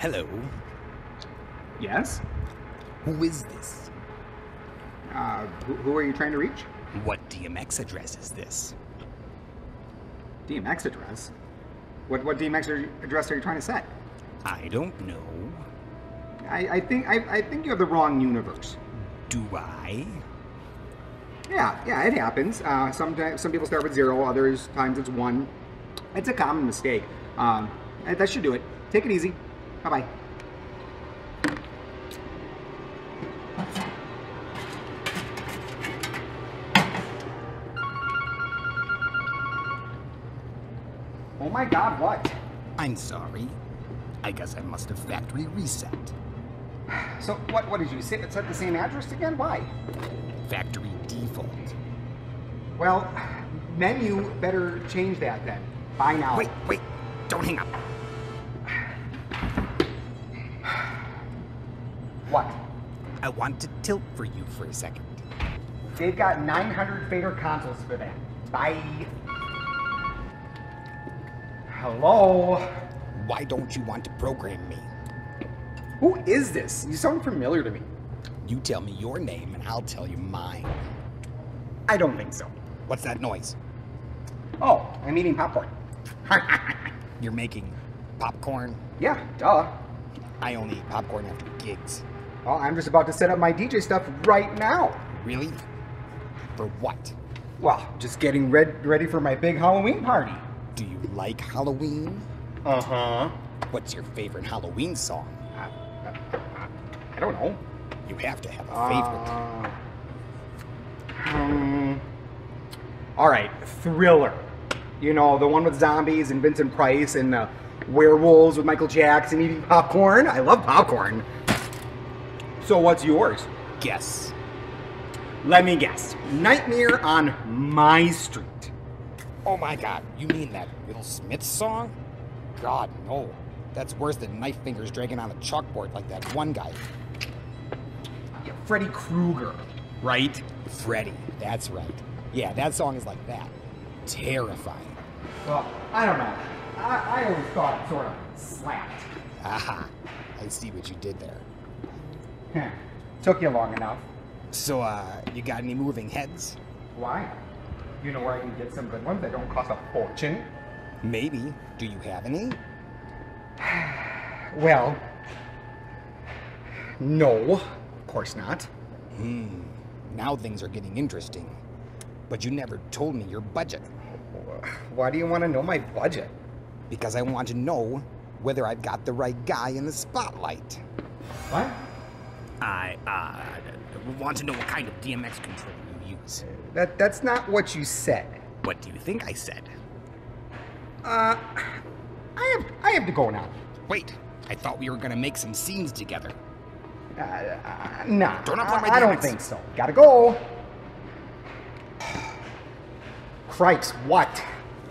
Hello. Yes? Who is this? Uh, who, who are you trying to reach? What DMX address is this? DMX address? What, what DMX address are you trying to set? I don't know. I, I think I, I think you have the wrong universe. Do I? Yeah, yeah, it happens. Uh, sometimes some people start with zero, others times it's one. It's a common mistake. Um, that should do it. Take it easy. Bye bye. Oh my God! What? I'm sorry. I guess I must have factory reset. So what? What did you say? It's at the same address again? Why? Factory default. Well, menu better change that then. Bye now. Wait, wait. Don't hang up. What? I want to tilt for you for a second. They've got 900 fader consoles for that. Bye. Hello? Why don't you want to program me? Who is this? You sound familiar to me. You tell me your name and I'll tell you mine. I don't think so. What's that noise? Oh, I'm eating popcorn. You're making popcorn? yeah, duh. I only eat popcorn after gigs. Well, I'm just about to set up my DJ stuff right now. Really? For what? Well, just getting red- ready for my big Halloween party. Do you like Halloween? Uh huh. What's your favorite Halloween song? I don't know. You have to have a favorite. Uh, um, all right, Thriller. You know, the one with zombies and Vincent Price and uh, werewolves with Michael Jackson eating popcorn. I love popcorn. So, what's yours? Guess. Let me guess. Nightmare on My Street. Oh my god, you mean that Will Smith song? God, no. That's worse than knife fingers dragging on a chalkboard like that one guy. Yeah, Freddy Krueger, right? Freddy, that's right. Yeah, that song is like that. Terrifying. Well, I don't know. I, I always thought it sort of slapped. Aha, I see what you did there. Heh. Took you long enough. So, uh, you got any moving heads? Why? You know where I can get some good ones that don't cost a fortune? Maybe. Do you have any? Well, no, of course not. Hmm. Now things are getting interesting. But you never told me your budget. Why do you want to know my budget? Because I want to know whether I've got the right guy in the spotlight. What? I, uh, want to know what kind of DMX controller you use. That that's not what you said. What do you think I said? Uh, I have I have to go now. Wait, I thought we were gonna make some scenes together. Uh, uh nah, Don't I, my I don't think so. Gotta go. Cripes, what?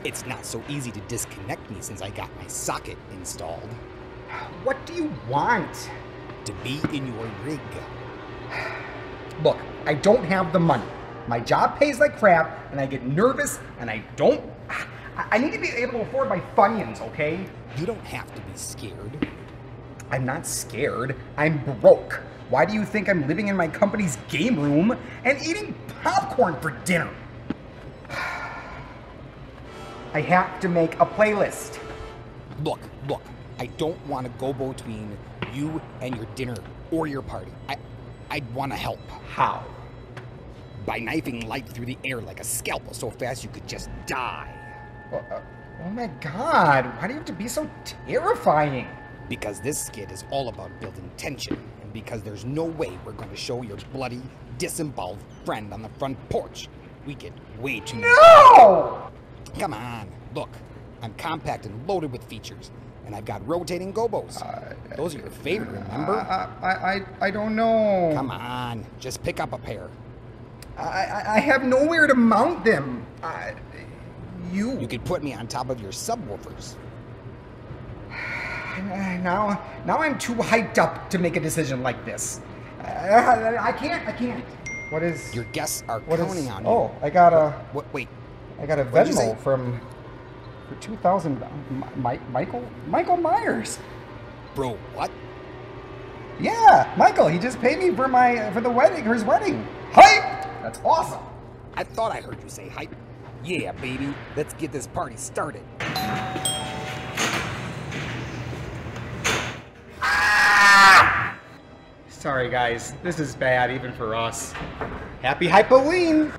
It's not so easy to disconnect me since I got my socket installed. What do you want? To be in your rig. Look, I don't have the money. My job pays like crap, and I get nervous, and I don't. I, need to be able to afford my Funyuns, okay? You don't have to be scared. I'm not scared. I'm broke. Why do you think I'm living in my company's game room and eating popcorn for dinner? I have to make a playlist. Look, look, I don't want to go between you and your dinner or your party. I, I'd want to help How? by knifing light through the air like a scalpel so fast you could just die. Well, uh, oh my god, why do you have to be so terrifying? Because this skit is all about building tension, and because there's no way we're going to show your bloody, disemboweled friend on the front porch. We get way too No! Come on, look. I'm compact and loaded with features, and I've got rotating gobos. Those are your favorite, remember? Uh, I, I, I don't know. Come on, just pick up a pair. I, I, I have nowhere to mount them. I, you. You could put me on top of your subwoofers. Now, now I'm too hyped up to make a decision like this. Uh, I can't. I can't. What is? Your guests are what is- counting on Oh, you. I got a. What, wait, I got a Venmo from for two thousand. Uh, Mike, Michael, Michael Myers. Bro, what? Yeah, Michael, he just paid me for my for the wedding, for his wedding. Hype! That's awesome. I thought I heard you say hype. Yeah, baby. Let's get this party started. Sorry guys, this is bad even for us. Happy Halloween!